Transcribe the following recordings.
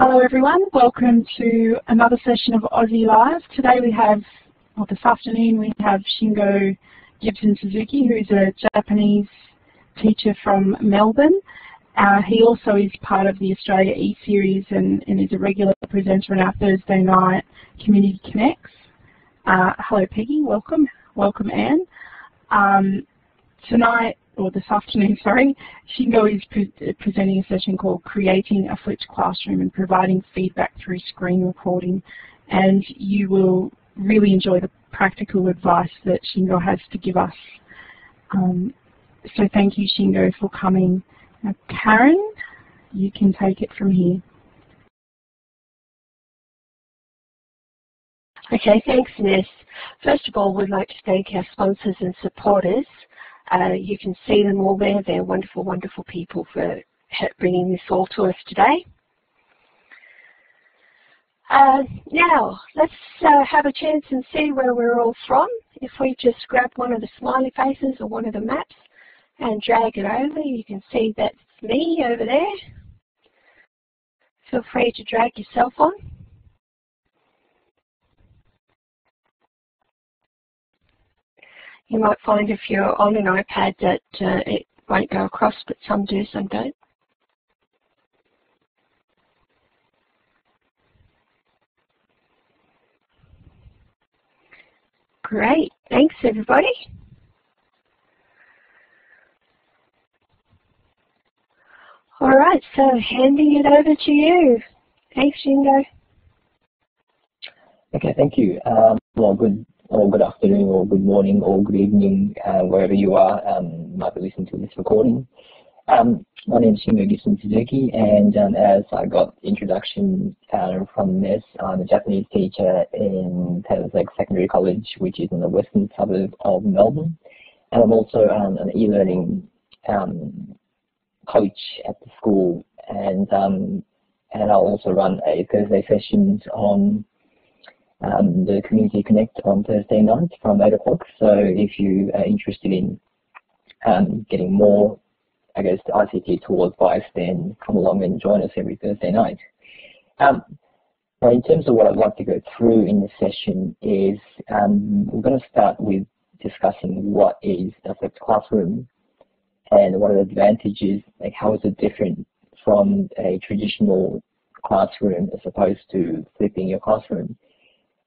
Hello everyone, welcome to another session of OZeLIVE. Today we have, or this afternoon, we have Shingo Gibson Suzuki, who's a Japanese teacher from Melbourne. Uh, he also is part of the Australia E-Series and, and, is a regular presenter on our Thursday night Community Connects. Uh, hello Peggy, welcome. Welcome Anne. Um, tonight or this afternoon, sorry, Shingo is pre presenting a session called Creating a Flipped Classroom and Providing Feedback Through Screen Recording. And you will really enjoy the practical advice that Shingo has to give us. Um, so thank you, Shingo, for coming. Now, Karen, you can take it from here. Okay, thanks, Ness. First of all, we'd like to thank our sponsors and supporters. Uh, you can see them all there. They're wonderful, wonderful people for bringing this all to us today. Uh, now, let's uh, have a chance and see where we're all from. If we just grab one of the smiley faces or one of the maps and drag it over, you can see that's me over there. Feel free to drag yourself on. You might find if you're on an iPad that uh, it won't go across, but some do, some don't. Great, thanks everybody. All right, so handing it over to you. Thanks, Shingo. Okay, thank you. Um, well, good or good afternoon or good morning or good evening, uh, wherever you are, um, might be listening to this recording. Um, my name is Shingo Gibson Suzuki, and um, as I got introduction uh, from this, I'm a Japanese teacher in Taylors Lake Secondary College, which is in the western suburb of Melbourne. And I'm also um, an e-learning um, coach at the school, and um, and I'll also run a Thursday sessions on um, the Community Connect on Thursday night from 8 o'clock. So if you are interested in um, getting more, I guess, ICT tool advice, then come along and join us every Thursday night. Um, in terms of what I'd like to go through in this session is um, we're going to start with discussing what is a flipped classroom and what are the advantages, like how is it different from a traditional classroom as opposed to flipping your classroom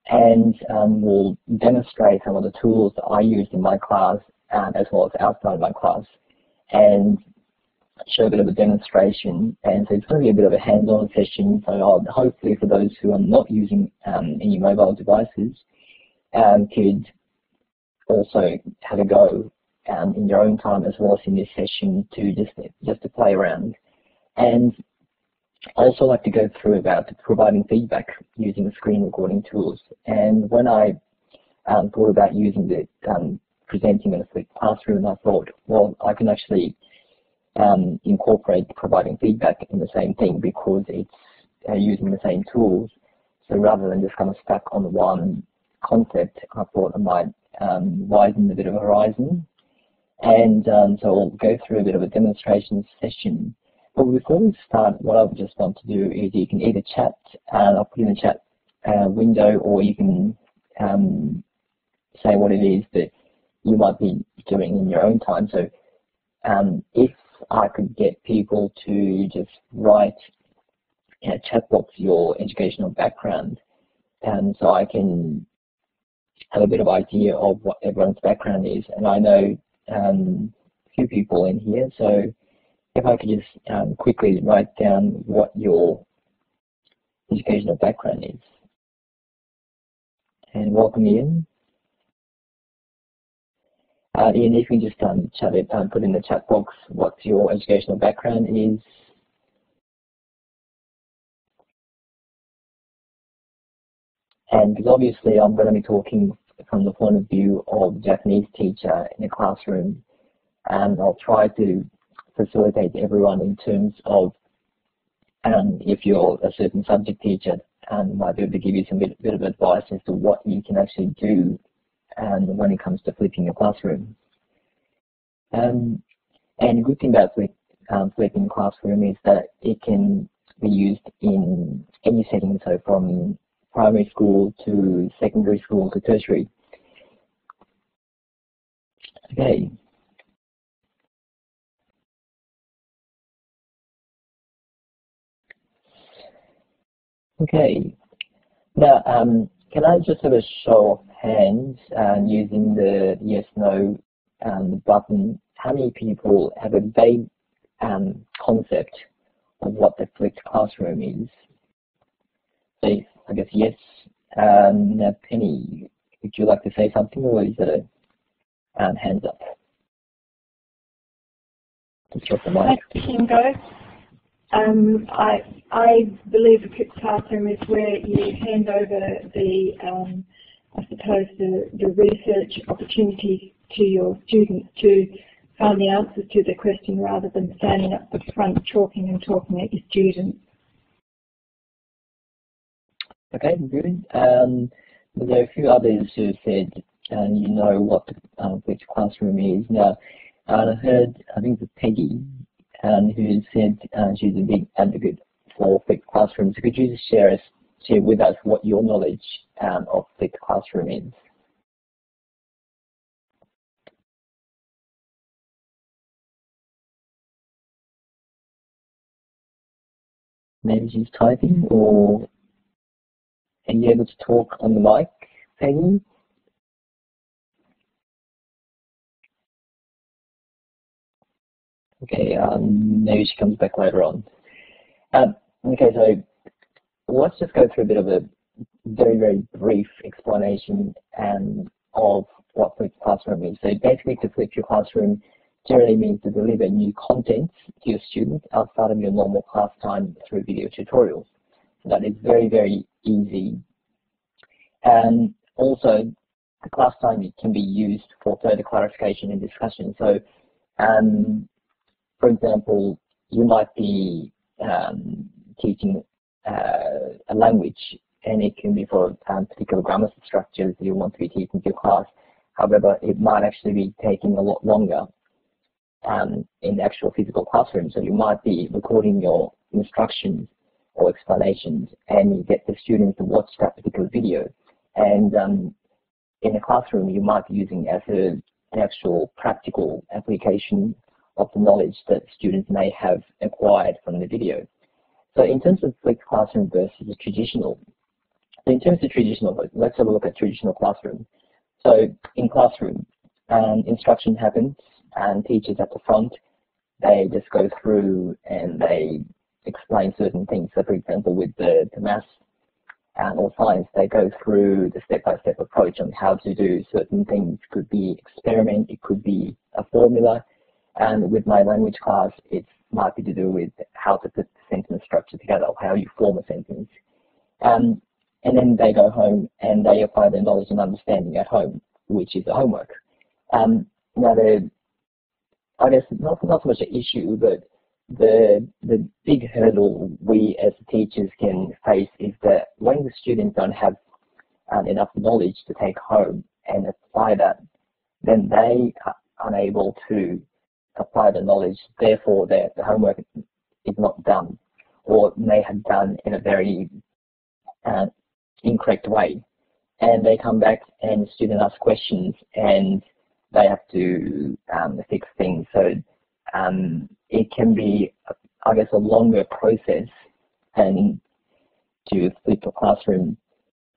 and um, we'll demonstrate some of the tools that I use in my class um, as well as outside my class and show a bit of a demonstration. And so it's going to be a bit of a hands-on session. So I'll, hopefully for those who are not using um, any mobile devices um, could also have a go um, in your own time as well as in this session to just just to play around. And I also like to go through about providing feedback using the screen recording tools. And when I um, thought about using the um, presenting in a flipped classroom, I thought, well, I can actually um, incorporate providing feedback in the same thing because it's uh, using the same tools. So rather than just kind of stuck on one concept, I thought I might um, widen a bit of horizon. And um, so I'll go through a bit of a demonstration session but before we start, what I would just want to do is you can either chat, and I'll put in the chat uh, window, or you can um, say what it is that you might be doing in your own time. So um, if I could get people to just write in a chat box your educational background, and so I can have a bit of idea of what everyone's background is. And I know um, a few people in here, so if I could just um, quickly write down what your educational background is. And welcome Ian. Uh, Ian, if you can just um, chat it, um, put in the chat box what your educational background is. And because obviously I'm going to be talking from the point of view of a Japanese teacher in a classroom, and I'll try to facilitate everyone in terms of um, if you're a certain subject teacher, and might be able to give you some bit, bit of advice as to what you can actually do um, when it comes to flipping your classroom. Um, and a good thing about flip, um, flipping classroom is that it can be used in any setting, so from primary school to secondary school to tertiary. Okay. Okay. Now, um, can I just have a show of hands uh, using the yes no um, button? How many people have a vague um, concept of what the flipped classroom is? So I guess yes. Um, Penny, would you like to say something or is it a um, hands up? Just drop the mic. Shingo. Um, I, I believe a flipped classroom is where you hand over the, um, I suppose, the, the research opportunity to your students to find the answers to the question rather than standing up the front talking and talking at your students. Okay, good. Um, there are a few others who said, and you know what the um, flipped classroom is. Now, I heard, I think it's Peggy, um, who said uh, she's a big advocate for flipped classrooms. Could you just share us, share with us what your knowledge um, of flipped classroom is? Maybe she's typing, or are you able to talk on the mic, Peggy? Okay, um, maybe she comes back later on. Um, okay, so let's just go through a bit of a very, very brief explanation um, of what flipped classroom is. So basically to flip your classroom generally means to deliver new content to your students outside of your normal class time through video tutorials. So that is very, very easy. And also the class time can be used for further clarification and discussion. So um, for example, you might be um, teaching uh, a language and it can be for um, particular grammar structures you want to be teaching to your class. However, it might actually be taking a lot longer um, in the actual physical classroom. So you might be recording your instructions or explanations and you get the students to watch that particular video. And um, in a classroom, you might be using as a, an actual practical application of the knowledge that students may have acquired from the video. So in terms of flipped classroom versus traditional, in terms of traditional, let's have a look at traditional classroom. So in classroom, um, instruction happens and teachers at the front, they just go through and they explain certain things. So for example, with the, the maths and or science, they go through the step-by-step -step approach on how to do certain things. It could be experiment, it could be a formula, and with my language class, it might be to do with how to put the sentence structure together, how you form a sentence. Um, and then they go home and they apply their knowledge and understanding at home, which is the homework. Um, now, the, I guess not, not so much an issue, but the, the big hurdle we as teachers can face is that when the students don't have um, enough knowledge to take home and apply that, then they are unable to apply the knowledge, therefore the, the homework is not done or may have done in a very uh, incorrect way. And they come back and student asks questions and they have to um, fix things. So um, it can be, I guess, a longer process and to flip a classroom.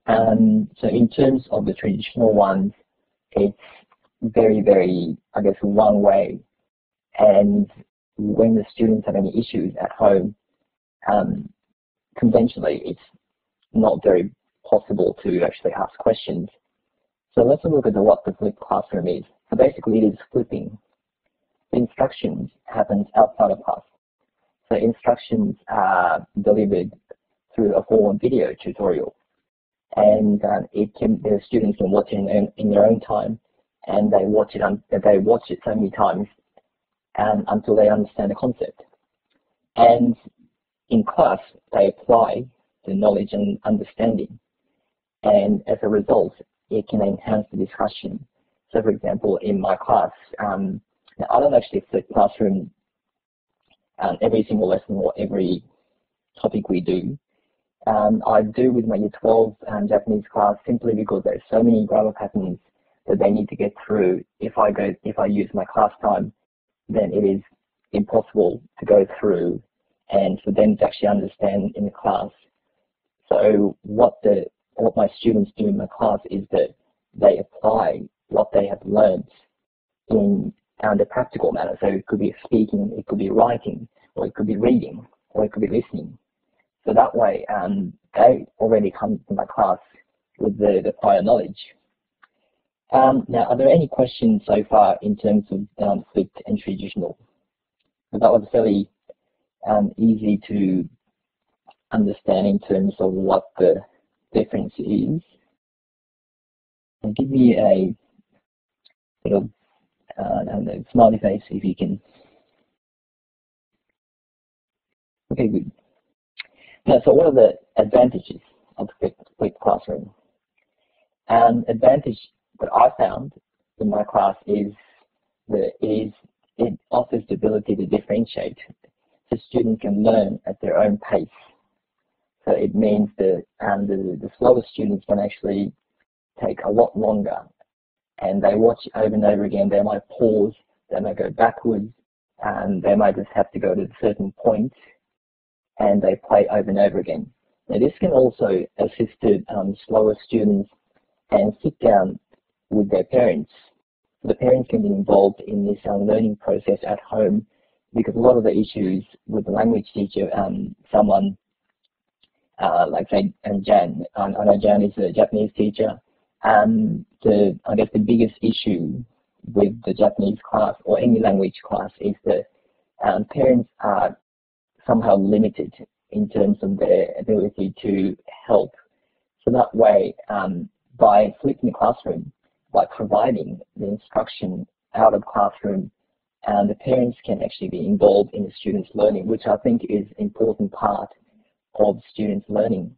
Um, so in terms of the traditional ones, it's very, very, I guess, one way and when the students have any issues at home, um, conventionally it's not very possible to actually ask questions. So let's look at what the flipped classroom is. So basically it is flipping. The instructions happens outside of class. So instructions are delivered through a form video tutorial. And um, it can, the students can watch it in, in their own time and they watch it on, they watch it so many times um, until they understand the concept. And in class, they apply the knowledge and understanding. And as a result, it can enhance the discussion. So for example, in my class, um, I don't actually flip classroom um, every single lesson or every topic we do. Um, I do with my Year 12 um, Japanese class simply because there's so many grammar patterns that they need to get through. If I go, if I use my class time, then it is impossible to go through and for them to actually understand in the class. So what the what my students do in my class is that they apply what they have learned in uh, the practical manner. So it could be speaking, it could be writing, or it could be reading, or it could be listening. So that way, um, they already come to my class with the, the prior knowledge. Um, now, are there any questions so far in terms of um, flipped and traditional? So that was fairly um, easy to understand in terms of what the difference is. And give me a sort of uh, smiley face if you can. Okay, good. Now, so what are the advantages of flipped, flipped classroom? An advantage that I found in my class is that it is it offers the ability to differentiate so students can learn at their own pace. So it means that um, the, the slower students can actually take a lot longer and they watch over and over again. They might pause, they might go backwards, and they might just have to go to a certain and they play over and over again. Now this can also assist um, slower students and sit down with their parents. The parents can be involved in this um, learning process at home because a lot of the issues with the language teacher, um, someone uh, like say and Jan, um, I know Jan is a Japanese teacher, and the I guess the biggest issue with the Japanese class or any language class is that um, parents are somehow limited in terms of their ability to help. So that way, um, by flipping the classroom, by providing the instruction out of classroom, and the parents can actually be involved in the students' learning, which I think is an important part of students' learning.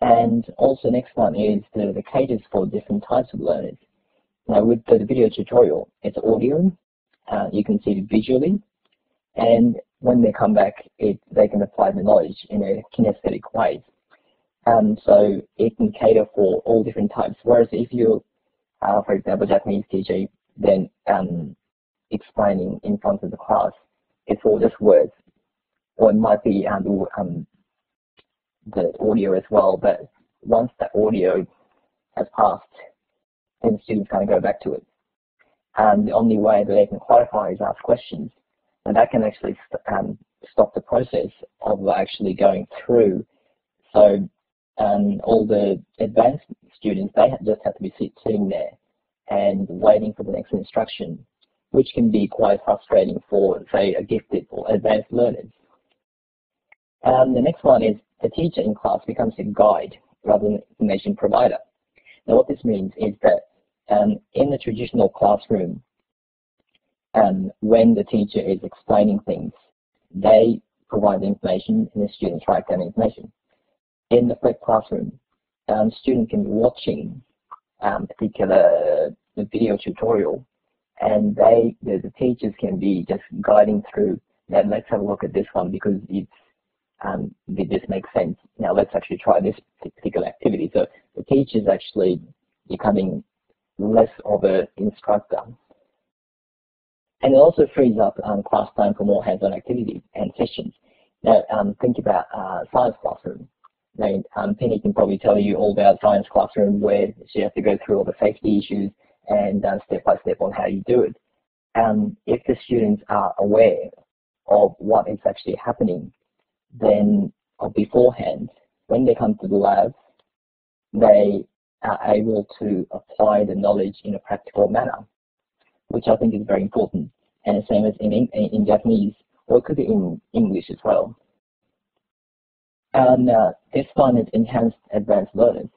And also next one is the, the caters for different types of learners. Now with the video tutorial, it's audio, uh, you can see it visually, and when they come back, it, they can apply the knowledge in a kinesthetic way. Um, so it can cater for all different types. Whereas if you, uh, for example, Japanese teacher, then um, explaining in front of the class, it's all just words. Or it might be um, um, the audio as well, but once the audio has passed, then the students kind of go back to it. And the only way that they can clarify is ask questions. And that can actually st um, stop the process of actually going through. So um, all the advanced students, they just have to be sit sitting there and waiting for the next instruction, which can be quite frustrating for, say, a gifted or advanced learners. Um, the next one is the teacher in class becomes a guide rather than information provider. Now what this means is that um, in the traditional classroom, um, when the teacher is explaining things, they provide the information and the students write down information. In the flipped classroom, um, students can be watching um, particular video tutorial and they, the, the, teachers can be just guiding through that let's have a look at this one because it's um, did this make sense? Now let's actually try this particular activity. So the teacher is actually becoming less of an instructor. And it also frees up um, class time for more hands-on activities and sessions. Now um, think about uh, science classroom. Now, um, Penny can probably tell you all about science classroom where she has to go through all the safety issues and uh, step by step on how you do it. Um, if the students are aware of what is actually happening then or beforehand, when they come to the lab, they are able to apply the knowledge in a practical manner, which I think is very important. And the same as in, in, in Japanese, or it could be in English as well. And uh, this one is enhanced advanced learners.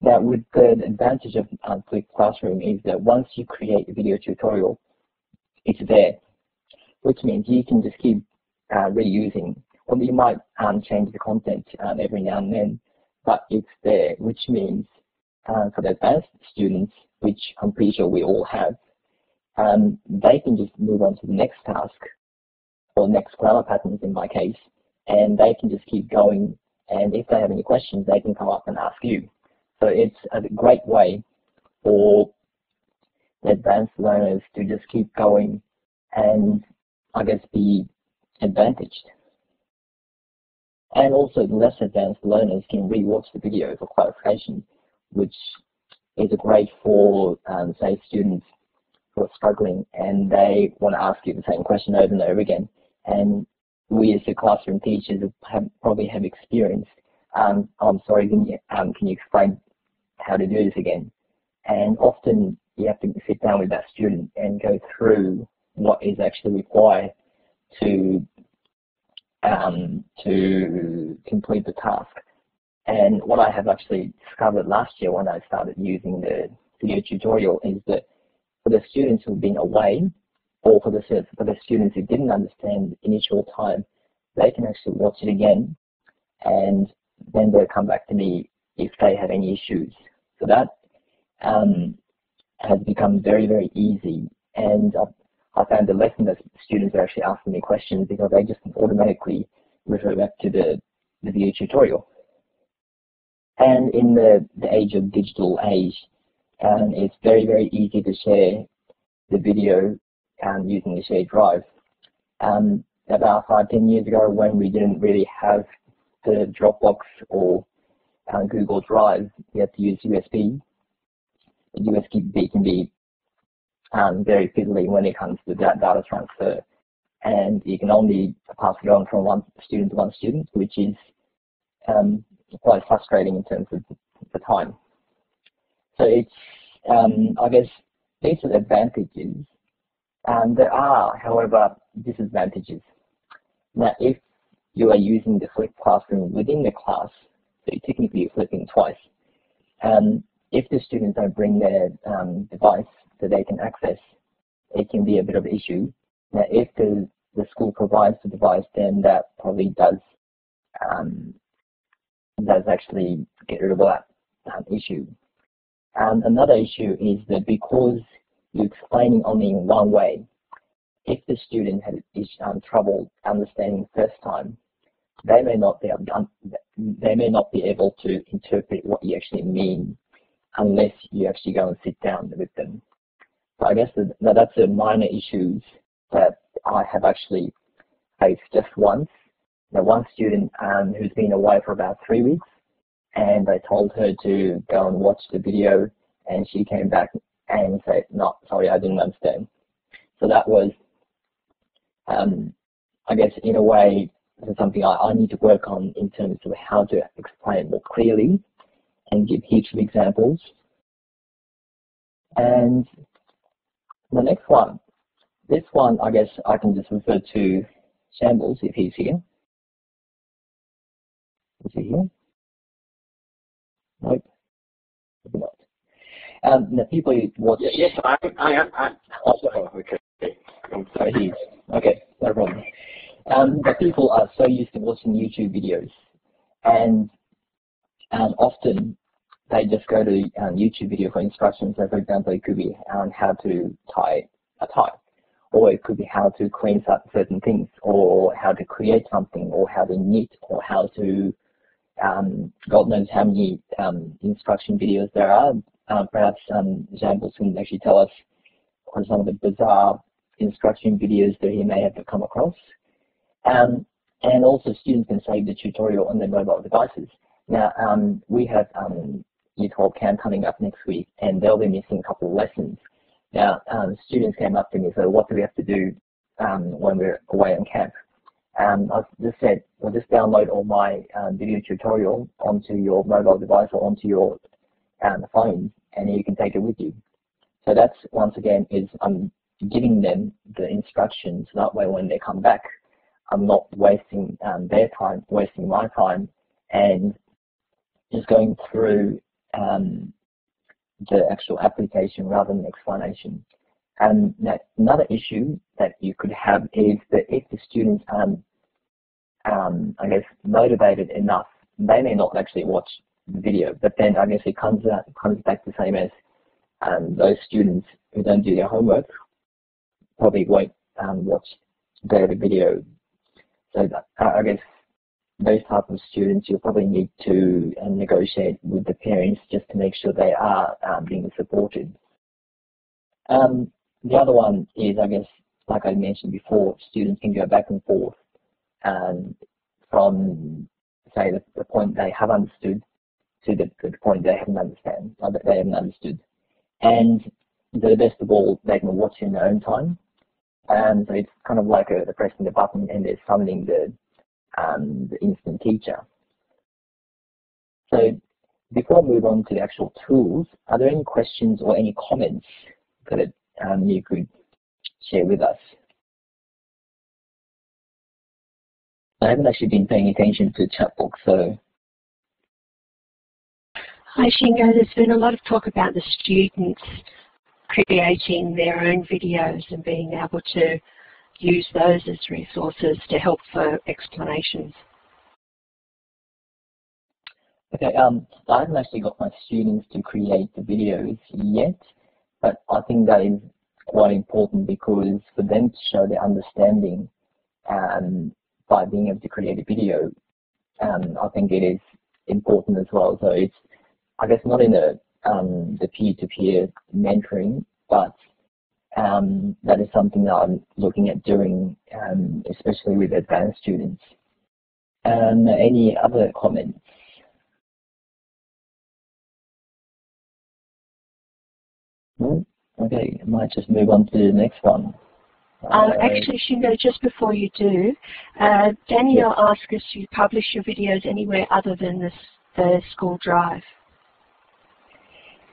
Now with the advantage of uh, flipped classroom is that once you create a video tutorial, it's there, which means you can just keep uh, reusing or you might um, change the content um, every now and then, but it's there, which means uh, for the advanced students, which I'm pretty sure we all have, um, they can just move on to the next task or next grammar patterns in my case, and they can just keep going. And if they have any questions, they can come up and ask you. So it's a great way for advanced learners to just keep going and I guess be advantaged. And also the less advanced learners can re-watch the video for clarification, which is great for, um, say, students who are struggling and they want to ask you the same question over and over again. And we as the classroom teachers have, probably have experienced, um, I'm sorry, can you, um, can you explain how to do this again? And often you have to sit down with that student and go through what is actually required to um, to complete the task. And what I have actually discovered last year when I started using the video tutorial is that for the students who've been away, or for the, for the students who didn't understand initial time, they can actually watch it again and then they'll come back to me if they have any issues. So that um, has become very, very easy. And I found the lesson that students are actually asking me questions because they just automatically refer back to the, the video tutorial. And in the, the age of digital age, um, it's very, very easy to share the video um, using the shared drive. Um, about five, ten years ago when we didn't really have the Dropbox or uh, Google Drive, we had to use USB. The USB can be um, very fiddly when it comes to that data transfer. And you can only pass it on from one student to one student, which is um, quite frustrating in terms of the time. So it's, um, I guess, these are the advantages. And there are, however, disadvantages. Now, if you are using the flipped classroom within the class, so technically you're flipping twice. Um, if the students don't bring their um, device that they can access, it can be a bit of an issue. Now, if the, the school provides the device, then that probably does um, does actually get rid of that um, issue. Um, another issue is that because you're explaining only in one way, if the student had um, trouble understanding the first time, they may not be able, they may not be able to interpret what you actually mean unless you actually go and sit down with them. So I guess that, that's a minor issues that I have actually faced just once. Now, one student um, who's been away for about three weeks, and I told her to go and watch the video, and she came back and say, "No, sorry, I didn't understand." So that was, um, I guess, in a way, something I, I need to work on in terms of how to explain more clearly and give heaps of examples. And the next one, this one, I guess I can just refer to Shambles if he's here. Is he here? Nope. Um, the people watch. Yes, I, I am. I, oh, okay. So he's okay. No problem. Um, but people are so used to watching YouTube videos, and um, often they just go to um, YouTube video for instructions. So for example, it could be on how to tie a tie, or it could be how to clean certain things, or how to create something, or how to knit, or how to, um, God knows how many um, instruction videos there are. Perhaps um, examples can actually tell us what some of the bizarre instruction videos that he may have come across. Um, and also students can save the tutorial on their mobile devices. Now, um, we have um, Year 12 camp coming up next week, and they'll be missing a couple of lessons. Now, um, students came up to me and said, what do we have to do um, when we're away on camp? Um, I just said, well, just download all my video tutorial onto your mobile device or onto your um, phone, and you can take it with you. So that's, once again, is I'm giving them the instructions. That way when they come back, I'm not wasting um, their time, wasting my time, and just going through um, the actual application rather than explanation. And that another issue that you could have is that if the students aren't, um, I guess, motivated enough, they may not actually watch the video. But then I guess it comes out, comes back the same as um, those students who don't do their homework probably won't um, watch the video. So that, I guess those type of students, you'll probably need to um, negotiate with the parents just to make sure they are um, being supported. Um, the other one is, I guess, like I mentioned before, students can go back and forth um, from, say, the, the, point they have understood to the, the point they haven't understand, uh, they haven't understood. And the best of all, they can watch in their own time. And so it's kind of like a, a pressing the button and they're summoning the, um, the instant teacher. So before I move on to the actual tools, are there any questions or any comments that um, you could share with us? I haven't actually been paying attention to the chat box, so. Hi Shingo, there's been a lot of talk about the students creating their own videos and being able to use those as resources to help for explanations. Okay, um, I haven't actually got my students to create the videos yet, but I think that is quite important because for them to show their understanding um, by being able to create a video, um, I think it is important as well. So it's, I guess, not in the um, the peer-to-peer -peer mentoring, but um, that is something that I'm looking at doing, um, especially with advanced students. Um, any other comments? No? Okay, I might just move on to the next one. Um, actually, Shingo, just before you do, uh, Danielle yes. asked us to publish your videos anywhere other than this, the school drive.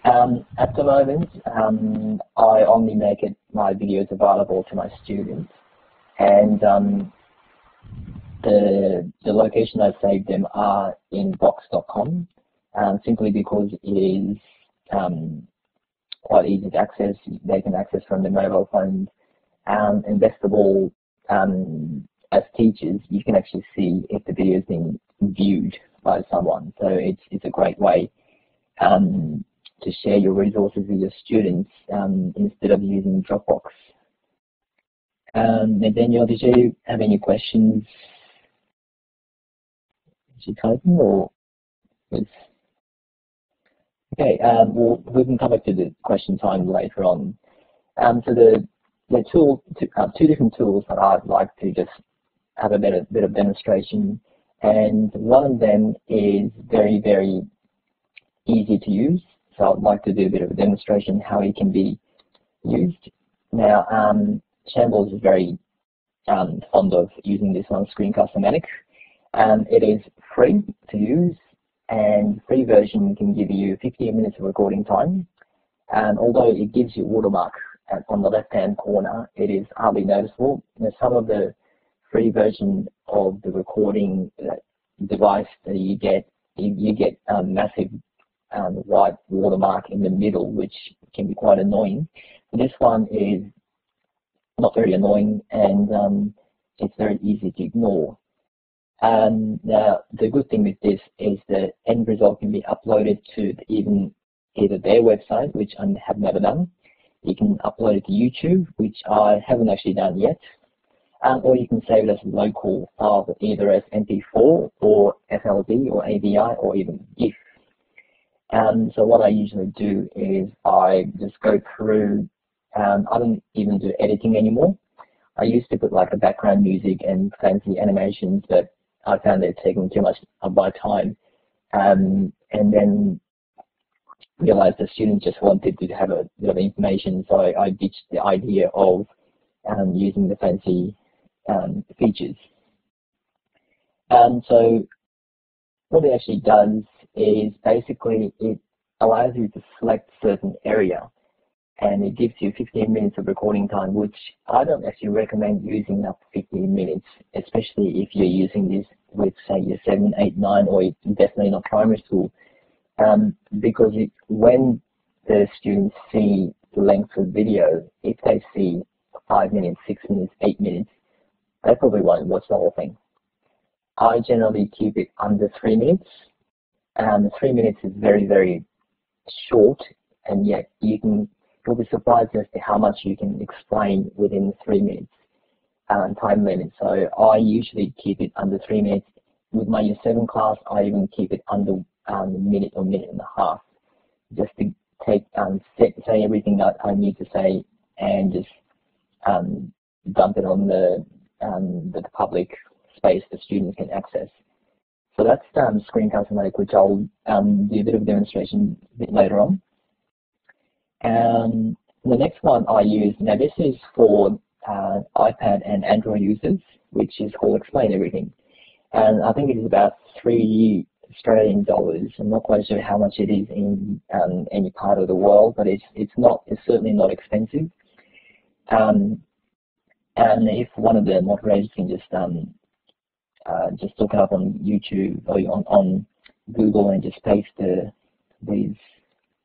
Um, at the moment, um, I only make it, my videos available to my students, and um, the the location I saved them are in Box.com, um, simply because it is um, quite easy to access. They can access from their mobile phones, um, and best of all, as teachers, you can actually see if the video is being viewed by someone. So it's it's a great way um, to share your resources with your students um, instead of using Dropbox. Um, and Daniel, did you have any questions? Is she typing or is Okay, um, well, we can come back to the question time later on. Um, so the the tool, two, uh, two different tools that I'd like to just have a of, bit of demonstration, and one of them is very very easy to use, so I'd like to do a bit of a demonstration how it can be used. Now, um, Shambles is very um, fond of using this on Screencast-O-Matic. Um, it is free to use and free version can give you 15 minutes of recording time. And although it gives you watermark at, on the left-hand corner, it is hardly noticeable. Now, some of the free version of the recording uh, device that you get, you, you get um, massive um, white watermark in the middle, which can be quite annoying. This one is not very annoying and um, it's very easy to ignore. Um, now, the good thing with this is the end result can be uploaded to even either their website, which I have never done. You can upload it to YouTube, which I haven't actually done yet. Um, or you can save it as a local file, either as MP4 or FLV or AVI or even GIF. Um, so what I usually do is I just go through, um, I don't even do editing anymore. I used to put like a background music and fancy animations, but I found it taking too much of my time. Um, and then realized the students just wanted to have a bit of information, so I, I ditched the idea of um, using the fancy um, features. And so what it actually does is basically it allows you to select certain area and it gives you 15 minutes of recording time, which I don't actually recommend using up 15 minutes, especially if you're using this with say your 7, 8, 9 or definitely not primary school, um, because it, when the students see the length of video, if they see 5 minutes, 6 minutes, 8 minutes, they probably won't watch the whole thing. I generally keep it under 3 minutes um, three minutes is very, very short, and yet you can, you'll be surprised as to how much you can explain within three minutes um, time limit. So I usually keep it under three minutes, with my year seven class, I even keep it under um, a minute or minute and a half, just to take um, set, say everything that I need to say and just um, dump it on the, um, the public space the students can access. So that's um, Screencast-O-Matic, which I'll um, do a bit of a demonstration a bit later on. Um, the next one I use, now this is for uh, iPad and Android users, which is called Explain Everything. And I think it is about three Australian dollars. I'm not quite sure how much it is in um, any part of the world, but it's it's not it's certainly not expensive. Um, and if one of the moderators can just um, uh, just look it up on YouTube or on, on Google and just paste the, these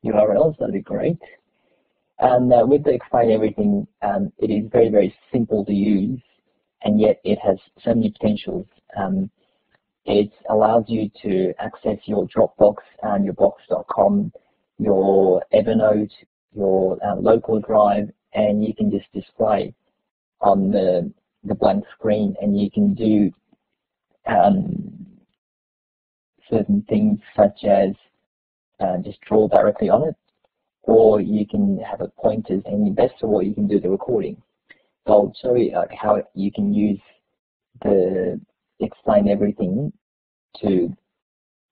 URLs, that'd be great. And uh, with the Explain Everything, um, it is very, very simple to use, and yet it has so many potentials. Um, it allows you to access your Dropbox and your Box.com, your Evernote, your uh, local drive, and you can just display on the, the blank screen, and you can do um, certain things such as uh, just draw directly on it, or you can have a pointers and best of all you can do the recording. So I'll show you how you can use the explain everything to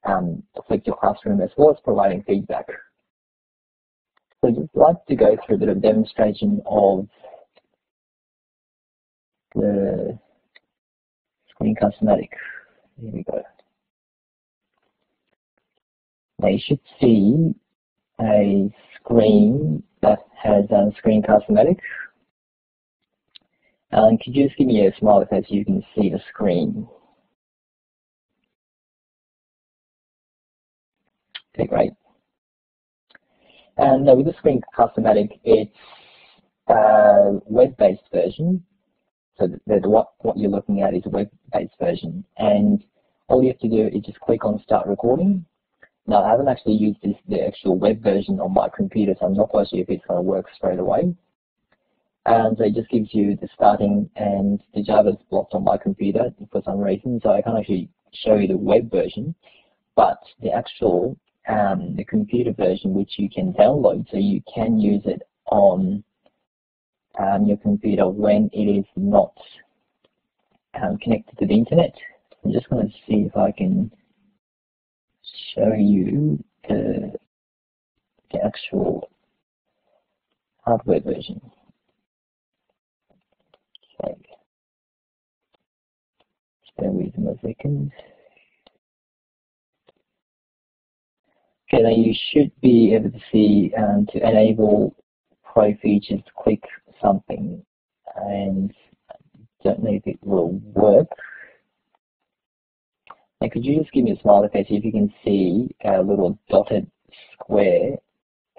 um, affect your classroom as well as providing feedback. So I'd like to go through a bit of demonstration of the Screencast-O-Matic. Here we go. Now you should see a screen that has a Screencast-O-Matic. And could you just give me a smile as you can see the screen? Okay, great. And with the Screencast-O-Matic, it's a web-based version. So the, what, what you're looking at is a web-based version. And all you have to do is just click on Start Recording. Now, I haven't actually used this, the actual web version on my computer, so I'm not quite sure if it's going to work straight away. And so it just gives you the starting and the Java's blocked on my computer for some reason, so I can't actually show you the web version, but the actual um, the computer version which you can download, so you can use it on um, your computer when it is not um, connected to the internet. I'm just going to see if I can show you the, the actual hardware version. Okay. Bear with me a second. Okay, now you should be able to see um, to enable pro features, click something and don't know if it will work. Now could you just give me a smiley face if you can see a little dotted square,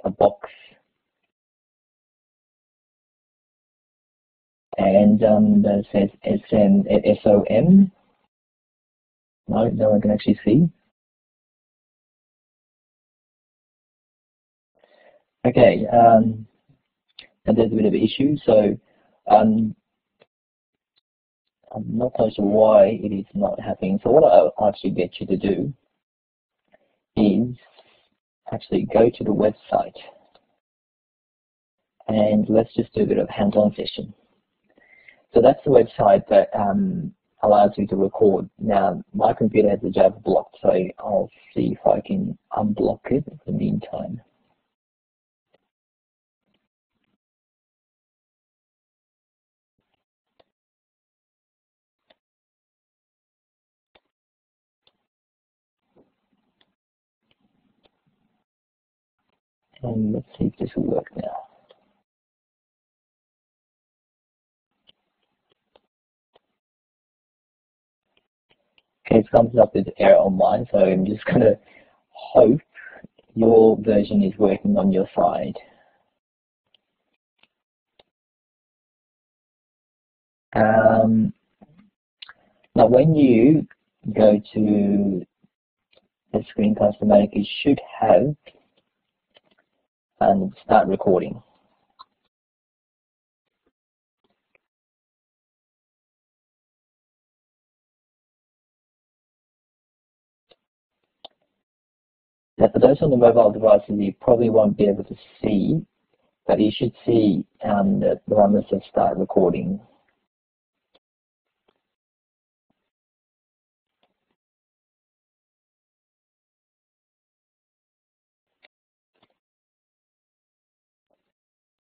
a box, and um, that says SOM. No, no one can actually see. Okay, um, and there's a bit of an issue. So um, I'm not quite sure why it is not happening. So what I'll actually get you to do is actually go to the website and let's just do a bit of hands-on session. So that's the website that um, allows you to record. Now, my computer has the Java blocked, so I'll see if I can unblock it in the meantime. And let's see if this will work now. Okay, it comes up with error on mine, so I'm just going to hope your version is working on your side. Um, now when you go to the Screencast-O-Matic, it should have and start recording. Now for those on the mobile devices, you probably won't be able to see, but you should see um, the one that says start recording.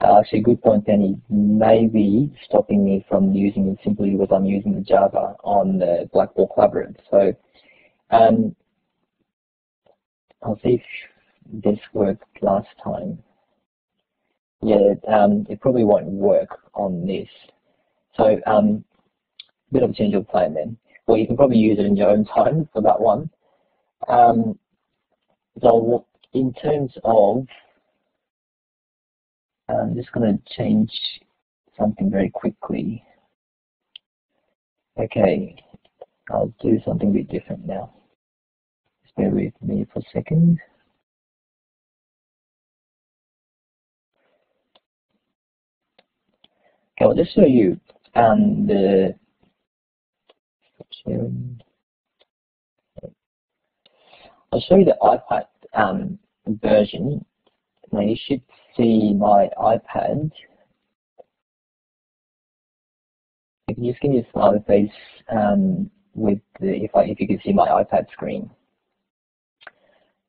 Actually, a good point, Danny. Maybe stopping me from using it simply because I'm using the Java on the Blackboard Collaborative. So um, I'll see if this worked last time. Yeah, um, it probably won't work on this. So um, bit of a change of plan then. Well, you can probably use it in your own time for that one. Um, so in terms of I'm just going to change something very quickly. Okay, I'll do something a bit different now. Just bear with me for a second. Okay, I'll just show you um, the sharing. I'll show you the iPad um, version. Now you should see my iPad, If you just give me a smiley face um, with the, if I if you can see my iPad screen.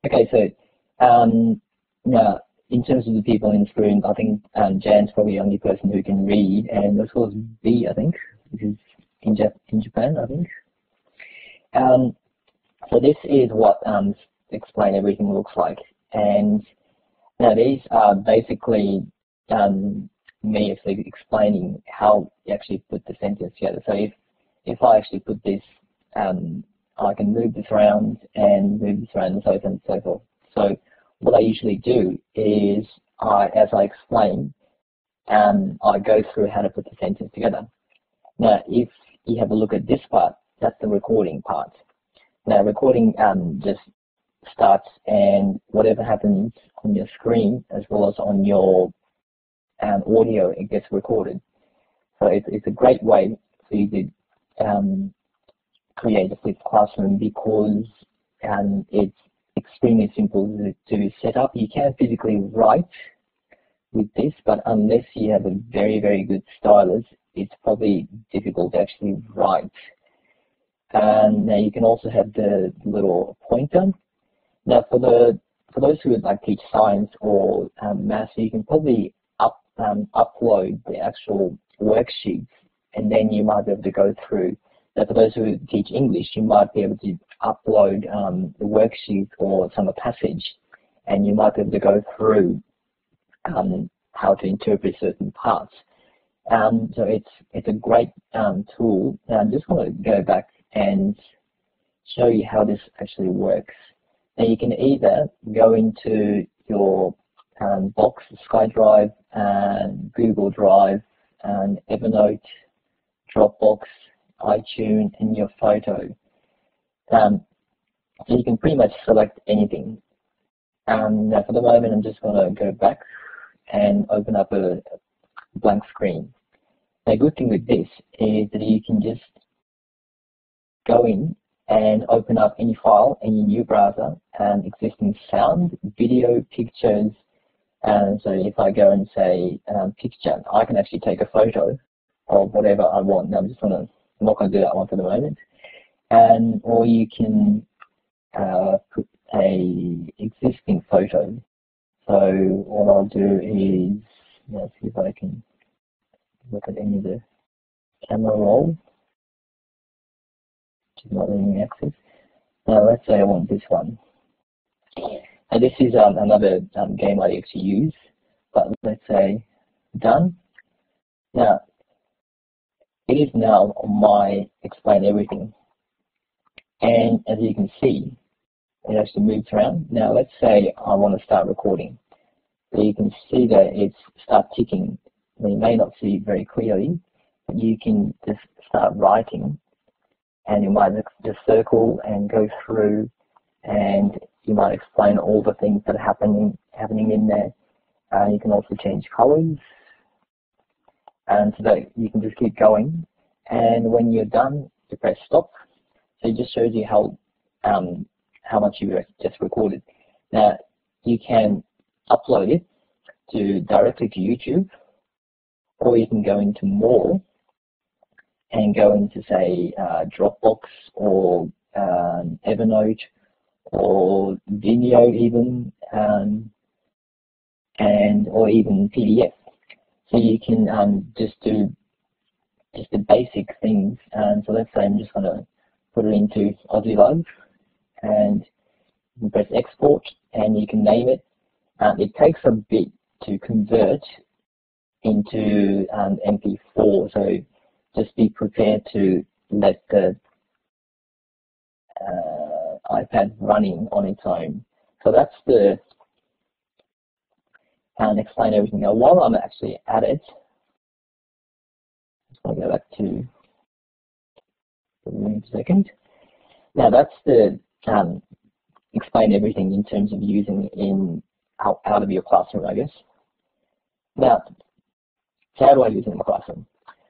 Okay, so um, now in terms of the people in this room, I think um, Jan's probably the only person who can read, and well as B, I think, which is in, Jap in Japan, I think. Um, so this is what um, explain everything looks like, and now these are basically um, me actually explaining how you actually put the sentence together. So if, if I actually put this, um, I can move this around and move this around and so on and so forth. So what I usually do is, I, as I explain, um, I go through how to put the sentence together. Now, if you have a look at this part, that's the recording part. Now, recording um, just starts and whatever happens on your screen as well as on your um, audio, it gets recorded. So it's, it's a great way for you to um, create a flipped classroom because um, it's extremely simple to, set up. You can physically write with this, but unless you have a very, very good stylus, it's probably difficult to actually write. And now you can also have the little pointer now, for the for those who would like teach science or um, maths, you can probably up um, upload the actual worksheets, and then you might be able to go through. Now, for those who teach English, you might be able to upload um, the worksheet or some passage, and you might be able to go through um, how to interpret certain parts. Um, so it's it's a great um, tool. Now, I just want to go back and show you how this actually works. Now you can either go into your um, Box, SkyDrive, and Google Drive, and Evernote, Dropbox, iTunes, and your photo. Um, so you can pretty much select anything. Um, now for the moment, I'm just going to go back and open up a blank screen. The good thing with this is that you can just go in and open up any file in your new browser and existing sound, video, pictures. And so if I go and say um, picture, I can actually take a photo of whatever I want. Now I'm just gonna, I'm not gonna do that one for the moment. And or you can uh, put a existing photo. So what I'll do is, let's see if I can look at any of the camera roll not letting access. Now let's say I want this one. And this is um, another um, game I actually use, but let's say done. Now, it is now on my explain everything. And as you can see, it actually moves around. Now let's say I want to start recording. So you can see that it's start ticking. You may not see it very clearly, but you can just start writing and you might just circle and go through and you might explain all the things that are happening happening in there. Uh, you can also change colors and so that you can just keep going and when you're done you press stop so it just shows you how um, how much you just recorded. Now, you can upload it to directly to YouTube, or you can go into more and go into say uh, Dropbox or um, Evernote or Vimeo even, um, and or even PDF. So you can um, just do just the basic things. And so let's say I'm just going to put it into Aussie and press export and you can name it. Um, it takes a bit to convert into um, MP4, so just be prepared to let the uh, iPad running on its own. So that's the and explain everything. Now while I'm actually at it, just want to go back to the room second. Now that's the um, explain everything in terms of using in out, out of your classroom, I guess. Now, so how do I use it in my classroom?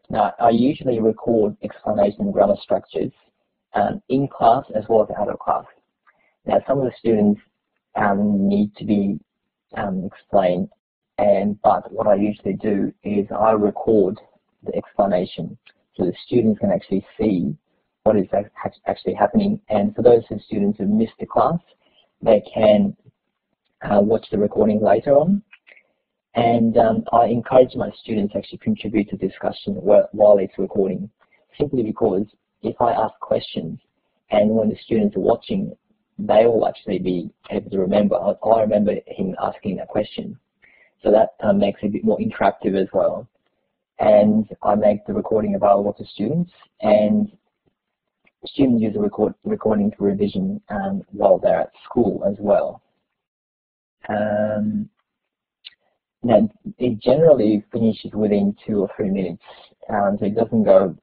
Now, I usually record explanation grammar structures um, in class as well as out of class. Now, some of the students um, need to be um, explained, and but what I usually do is I record the explanation so the students can actually see what is actually happening. And for those students who missed the class, they can uh, watch the recording later on. And um, I encourage my students to actually contribute to discussion while it's recording, simply because if I ask questions and when the students are watching, they will actually be able to remember. I remember him asking that question. So that um, makes it a bit more interactive as well. And I make the recording available to students and students use the record, recording for revision um, while they're at school as well. Um, now, it generally finishes within two or three minutes, so it doesn't go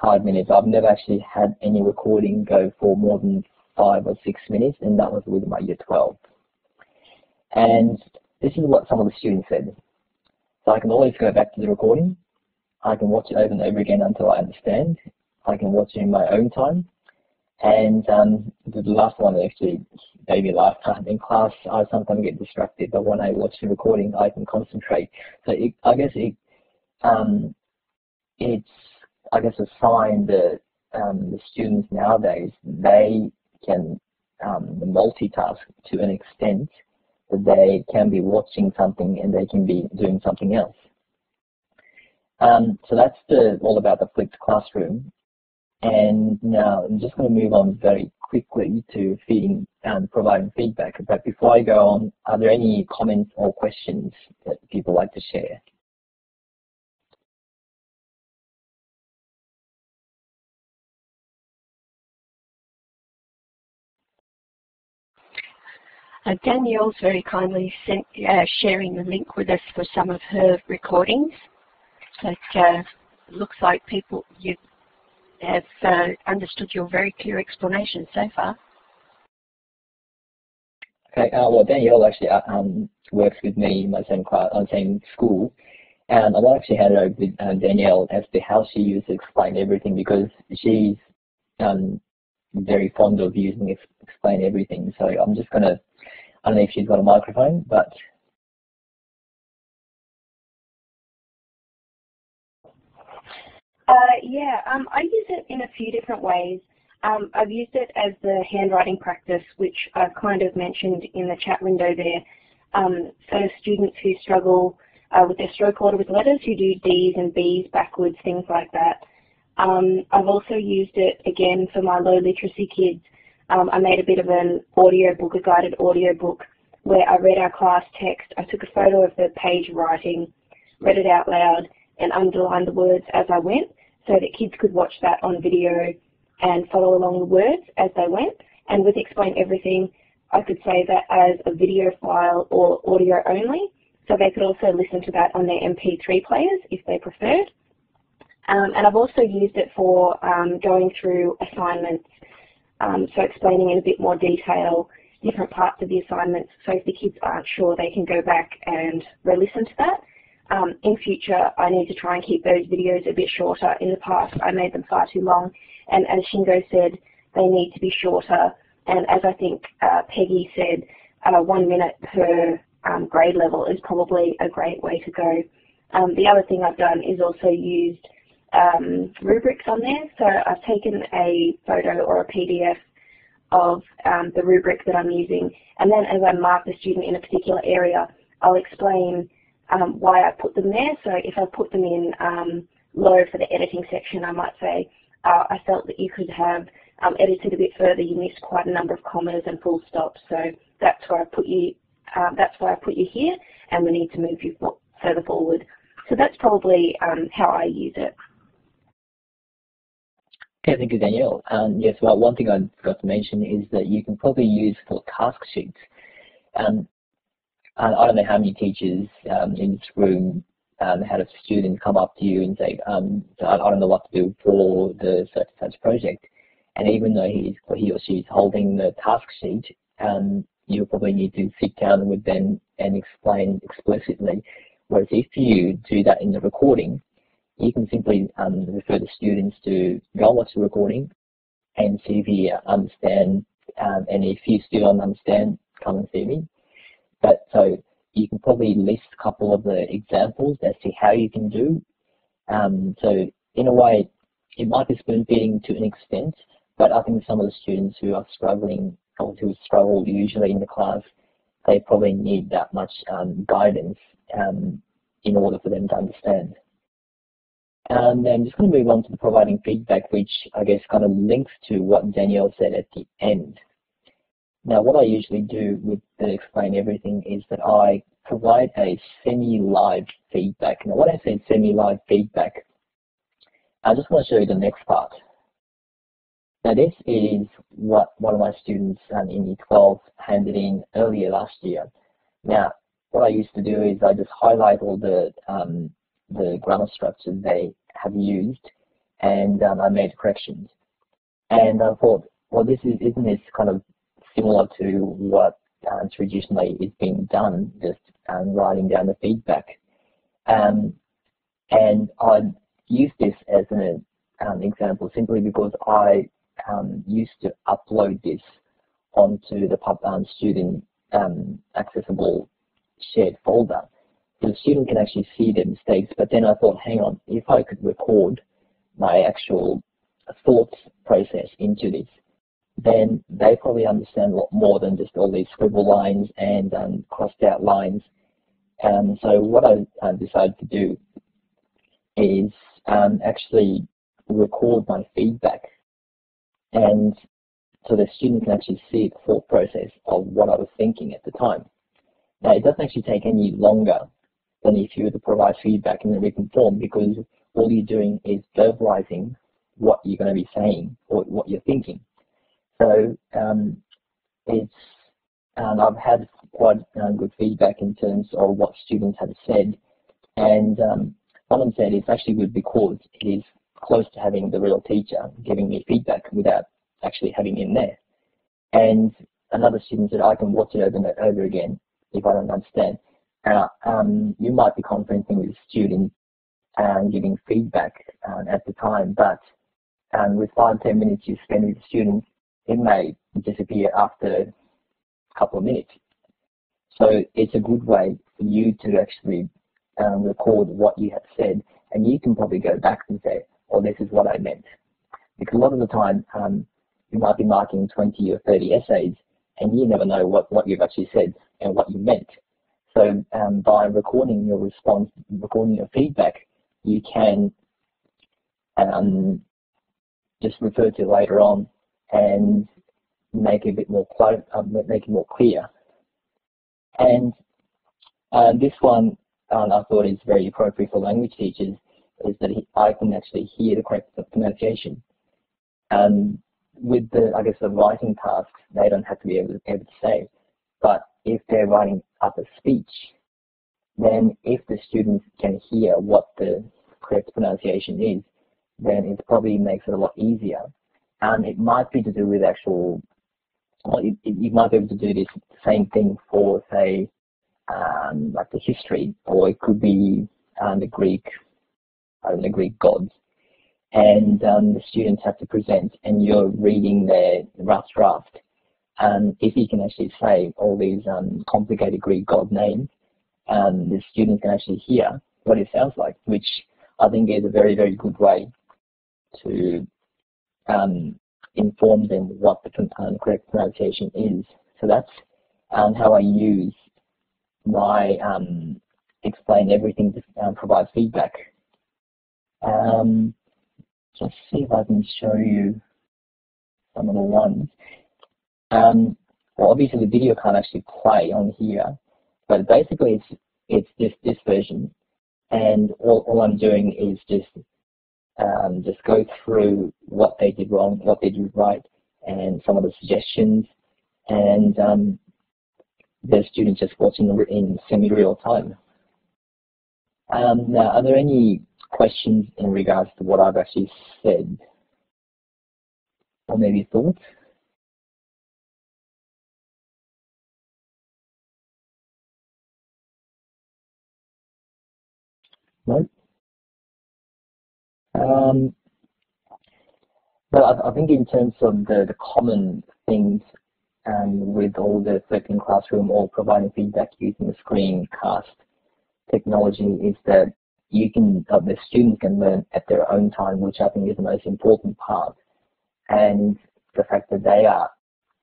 five minutes. I've never actually had any recording go for more than five or six minutes, and that was with my year 12. And this is what some of the students said. So I can always go back to the recording. I can watch it over and over again until I understand. I can watch it in my own time. And um, the last one actually me laugh. In class, I sometimes get distracted, but when I watch the recording, I can concentrate. So it, I guess it, um, it's, I guess, a sign that um, the students nowadays, they can um, multitask to an extent that they can be watching something and they can be doing something else. Um, so that's the, all about the flipped classroom. And now I'm just going to move on very quickly to feeding and providing feedback. But before I go on, are there any comments or questions that people like to share? Uh, Danielle's very kindly sent, uh, sharing the link with us for some of her recordings. It uh, looks like people, you have uh, understood your very clear explanation so far. Okay, uh, well Danielle actually uh, um, works with me in my same class, on uh, same school, and I want to actually hand it over to uh, Danielle as to how she uses to explain everything because she's um, very fond of using explain everything. So I'm just gonna, I don't know if she's got a microphone, but Uh, yeah, um, I use it in a few different ways. Um, I've used it as the handwriting practice, which I've kind of mentioned in the chat window there. Um, for students who struggle uh, with their stroke order with letters, who do D's and B's backwards, things like that. Um, I've also used it again for my low literacy kids. Um, I made a bit of an audio book, a guided audio book, where I read our class text. I took a photo of the page writing, read it out loud, and underlined the words as I went so that kids could watch that on video and follow along the words as they went. And with Explain Everything, I could save that as a video file or audio only, so they could also listen to that on their MP3 players if they preferred. Um, and I've also used it for um, going through assignments, um, so explaining in a bit more detail different parts of the assignments, so if the kids aren't sure, they can go back and re-listen to that. Um, in future, I need to try and keep those videos a bit shorter. In the past, I made them far too long. And as Shingo said, they need to be shorter. And as I think uh, Peggy said, uh, one minute per um, grade level is probably a great way to go. Um, the other thing I've done is also used um, rubrics on there. So I've taken a photo or a PDF of um, the rubric that I'm using, and then as I mark the student in a particular area, I'll explain um, why I put them there. So if I put them in um, low for the editing section, I might say, uh, I felt that you could have um, edited a bit further, you missed quite a number of commas and full stops, so that's where I put you, uh, that's why I put you here, and we need to move you further forward. So that's probably um, how I use it. Okay, thank you, Danielle. Um, yes, well, one thing I forgot to mention is that you can probably use for task sheets. Um, I don't know how many teachers um, in this room um, had a student come up to you and say, um, I, don't know what to do for the such such project. And even though he's, he or she is holding the task sheet, um, you probably need to sit down with them and explain explicitly. Whereas if you do that in the recording, you can simply um, refer the students to go watch the recording and see if you understand, um, and if you still don't understand, come and see me. But so you can probably list a couple of the examples as to how you can do. Um, so in a way, it might be spoon feeding to an extent, but I think some of the students who are struggling or who struggle usually in the class, they probably need that much um, guidance um, in order for them to understand. And I'm just going to move on to the providing feedback, which I guess kind of links to what Danielle said at the end. Now, what I usually do with the Explain Everything is that I provide a semi-live feedback. Now, what I say semi-live feedback, I just want to show you the next part. Now, this is what one of my students um, in Year 12 handed in earlier last year. Now, what I used to do is I just highlight all the um, the grammar structures they have used, and um, I made corrections. And I thought, well, this is isn't this kind of similar to what uh, traditionally is being done, just um, writing down the feedback. Um, and I use this as an um, example simply because I um, used to upload this onto the pub, um, student accessible shared folder. So the student can actually see their mistakes, but then I thought, hang on, if I could record my actual thoughts process into this, then they probably understand a lot more than just all these scribble lines and um, crossed out lines. And so what I uh, decided to do is um, actually record my feedback and so the student can actually see the thought process of what I was thinking at the time. Now it doesn't actually take any longer than if you were to provide feedback in a written form because all you're doing is verbalizing what you're going to be saying or what you're thinking. So um, it's, and I've had quite um, good feedback in terms of what students have said. And um, one of them said it's actually good because it is close to having the real teacher giving me feedback without actually having him there. And another student said I can watch it over and over again if I don't understand. Uh, um, you might be conferencing with students and giving feedback um, at the time, but um, with five, ten minutes you spend with students, it may disappear after a couple of minutes. So it's a good way for you to actually um, record what you have said, and you can probably go back and say, oh, this is what I meant. Because a lot of the time, um, you might be marking 20 or 30 essays, and you never know what, what you've actually said and what you meant. So um, by recording your response, recording your feedback, you can um, just refer to later on and make it a bit more uh, make it more clear. And uh, this one um, I thought is very appropriate for language teachers is that he, I can actually hear the correct pronunciation. Um, with the, I guess, the writing tasks, they don't have to be able to, able to say. But if they're writing up a speech, then if the students can hear what the correct pronunciation is, then it probably makes it a lot easier and it might be to do with actual, well, it, you might be able to do this same thing for, say, um, like the history, or it could be um, the Greek, uh, the Greek gods. And um, the students have to present, and you're reading their rough draft. um, if you can actually say all these um, complicated Greek god names, um, the students can actually hear what it sounds like, which I think is a very, very good way to um, inform them what the um, correct pronunciation is. So that's um, how I use my um, explain everything to um, provide feedback. Um, let's see if I can show you some of the ones. Um, well, obviously the video can't actually play on here, but basically it's it's just this version, and all, all I'm doing is just um, just go through what they did wrong, what they did right, and some of the suggestions, and um, the students just watching in semi-real time. Um, now, are there any questions in regards to what I've actually said? Or maybe thoughts? No? Um, but I, I, think in terms of the, the common things um, with all the 13 classroom or providing feedback using the screencast technology is that you can, uh, the students can learn at their own time, which I think is the most important part. And the fact that they are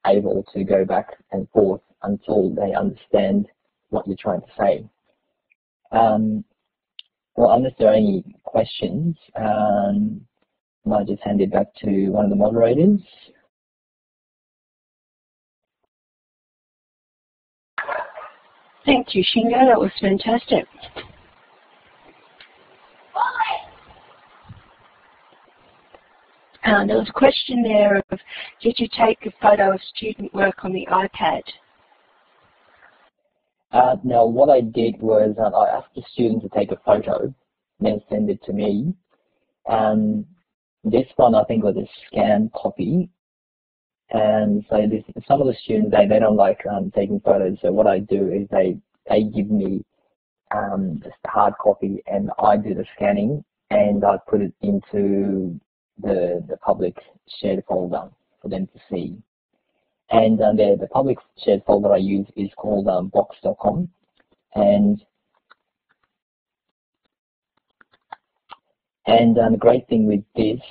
able to go back and forth until they understand what you're trying to say. Um, well, unless there are any questions, um, I might just hand it back to one of the moderators. Thank you, Shingo. That was fantastic. Uh, there was a question there of, did you take a photo of student work on the iPad? Uh, now, what I did was um, I asked the student to take a photo, then send it to me. Um, this one, I think, was a scanned copy. And so this, some of the students, they, they don't like um, taking photos. So what I do is they, they give me um, just a hard copy and I do the scanning and I put it into the, the public shared folder for them to see. And um, the, the public shared folder I use is called um, box.com. And and um, the great thing with this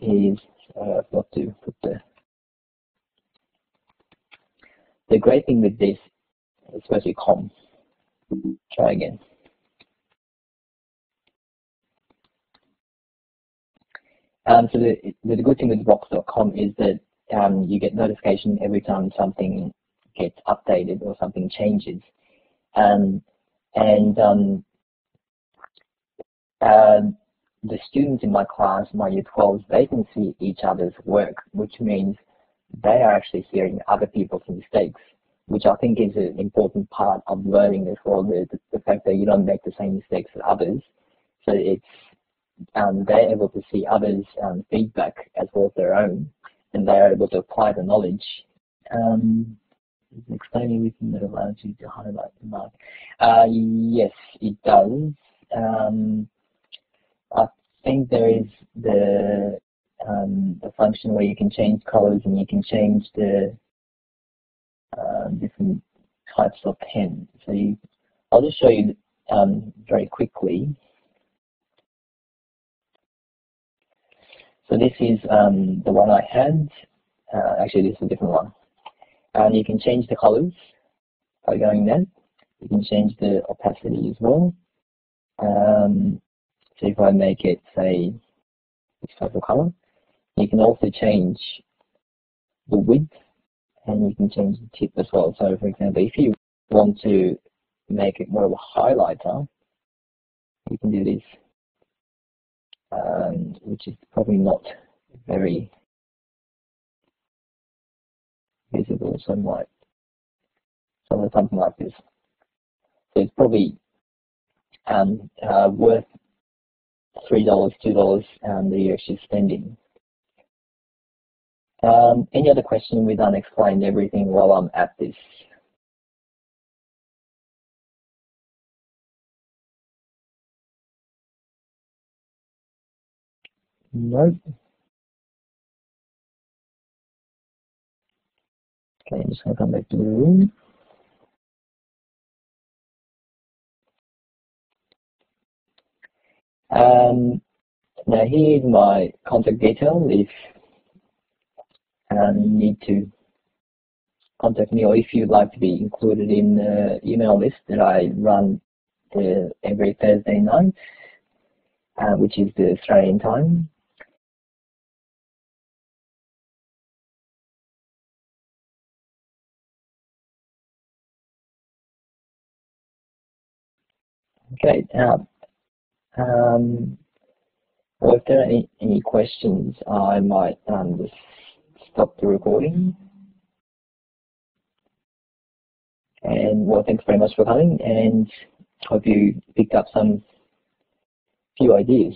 is uh, I've got to put the the great thing with this is especially com. Try again. Um, so the, the good thing with Box.com is that um, you get notification every time something gets updated or something changes. Um, and um, uh, the students in my class, my year 12s, they can see each other's work, which means they are actually hearing other people's mistakes, which I think is an important part of learning as well, the, the fact that you don't make the same mistakes as others. So it's um, they're able to see others' um, feedback as well as their own, and they're able to apply the knowledge. Um, explaining everything that allows you to highlight the mark. Uh, yes, it does. Um, I think there is the um, the function where you can change colors and you can change the uh, different types of pen. So you, I'll just show you um, very quickly. So this is um, the one I had. Uh, actually, this is a different one. And you can change the colors by going there. You can change the opacity as well. Um, so if I make it, say, this type of color, you can also change the width and you can change the tip as well. So for example, if you want to make it more of a highlighter, you can do this um, which is probably not very visible, somewhat, somewhat something like this. So it's probably um, uh, worth three dollars, two dollars um, that you're actually spending. Um, any other question? We've done explained everything while I'm at this. Nope. Okay, I'm just going to come back to the room. Um, now here's my contact detail if um, you need to contact me or if you'd like to be included in the email list that I run the, every Thursday night, uh, which is the Australian time. Okay, now, um, well, if there are any, any questions, I might um, just stop the recording. And well, thanks very much for coming and hope you picked up some few ideas.